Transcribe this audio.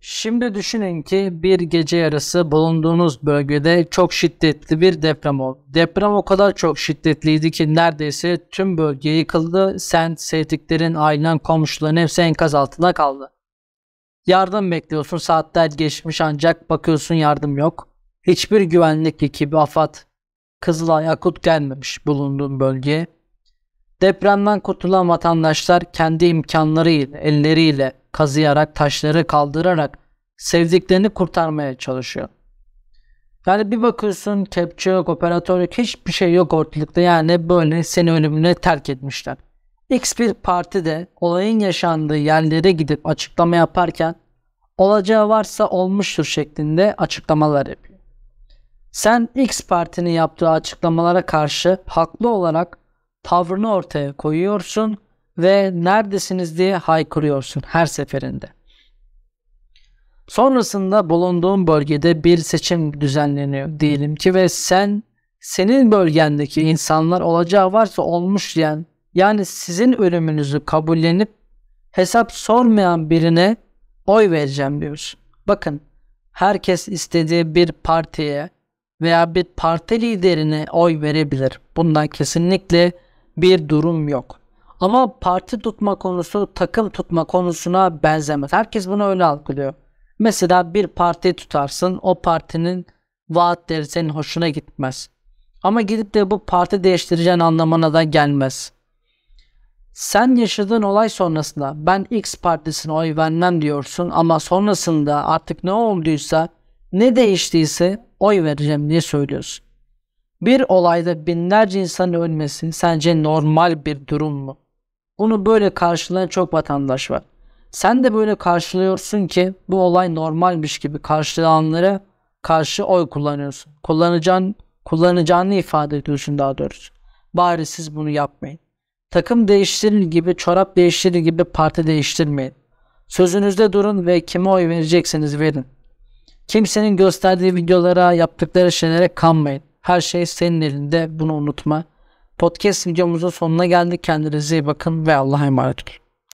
Şimdi düşünün ki bir gece yarısı bulunduğunuz bölgede çok şiddetli bir deprem oldu. Deprem o kadar çok şiddetliydi ki neredeyse tüm bölge yıkıldı. Sen, sevdiklerin, ailen, komşuların hepsi enkaz altında kaldı. Yardım bekliyorsun saatler geçmiş ancak bakıyorsun yardım yok. Hiçbir güvenlik ekibi, AFAD, Kızılay, Yakut gelmemiş bulunduğun bölgeye. Depremden kurtulan vatandaşlar kendi imkanlarıyla, elleriyle kazıyarak, taşları kaldırarak sevdiklerini kurtarmaya çalışıyor. Yani bir bakıyorsun kepçe yok, operatör yok, hiçbir şey yok ortalıkta. Yani böyle seni ölümüne terk etmişler. X bir parti de olayın yaşandığı yerlere gidip açıklama yaparken olacağı varsa olmuştur şeklinde açıklamalar yapıyor. Sen X partinin yaptığı açıklamalara karşı haklı olarak tavrını ortaya koyuyorsun ve neredesiniz diye haykırıyorsun her seferinde. Sonrasında bulunduğun bölgede bir seçim düzenleniyor diyelim ki ve sen senin bölgendeki insanlar olacağı varsa olmuş diyen yani sizin ölümünüzü kabullenip hesap sormayan birine oy vereceğim diyorsun. Bakın herkes istediği bir partiye veya bir parti liderine oy verebilir. Bundan kesinlikle bir durum yok. Ama parti tutma konusu takım tutma konusuna benzemez. Herkes bunu öyle algılıyor. Mesela bir parti tutarsın o partinin vaatleri senin hoşuna gitmez. Ama gidip de bu parti değiştireceğin anlamına da gelmez. Sen yaşadığın olay sonrasında ben X partisine oy vermem diyorsun ama sonrasında artık ne olduysa ne değiştiyse oy vereceğim diye söylüyorsun. Bir olayda binlerce insanın ölmesi sence normal bir durum mu? Bunu böyle karşılayan çok vatandaş var. Sen de böyle karşılıyorsun ki bu olay normalmiş gibi karşılayanlara karşı oy kullanıyorsun. Kullanacağın, kullanacağını ifade ediyorsun daha doğrusu. Bari siz bunu yapmayın. Takım değiştirir gibi, çorap değiştirir gibi parti değiştirmeyin. Sözünüzde durun ve kime oy verecekseniz verin. Kimsenin gösterdiği videolara, yaptıkları şeylere kanmayın. Her şey senin elinde bunu unutma. Podcast videomuzun sonuna geldik. Kendinize iyi bakın ve Allah'a emanet olun.